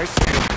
I see.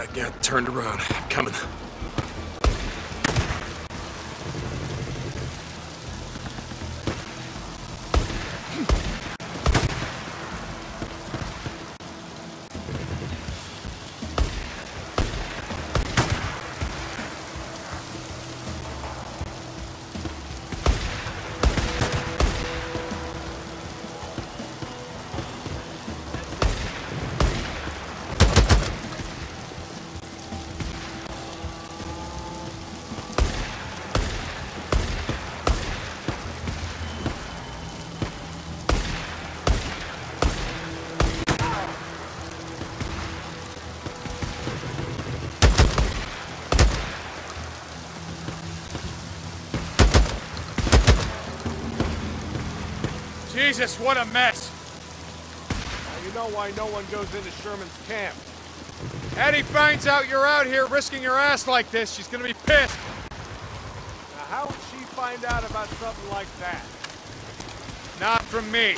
I got turned around. I'm coming. Jesus, what a mess! Now you know why no one goes into Sherman's camp. Eddie finds out you're out here risking your ass like this, she's gonna be pissed. Now how would she find out about something like that? Not from me.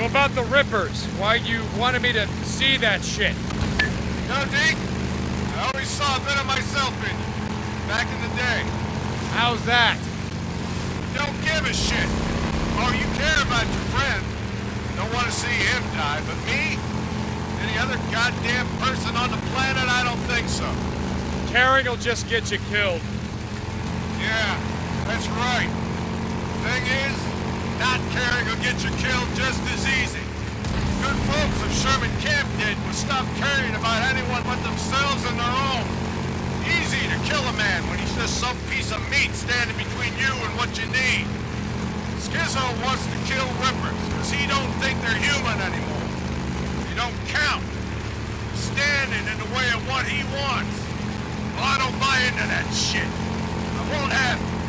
So about the Rippers, why you wanted me to see that shit? No, Deke. I always saw a bit of myself in you. Back in the day. How's that? Don't give a shit. Oh, you care about your friend. Don't want to see him die, but me? Any other goddamn person on the planet? I don't think so. Caring will just get you killed. Yeah, that's right. Thing is, not caring will get you killed just as easy. Good folks of Sherman Camp did was stop caring about anyone but themselves and their own. Easy to kill a man when he's just some piece of meat standing between you and what you need. Skizzo wants to kill Rippers because he don't think they're human anymore. They don't count. Standing in the way of what he wants. Well, I don't buy into that shit. I won't have it.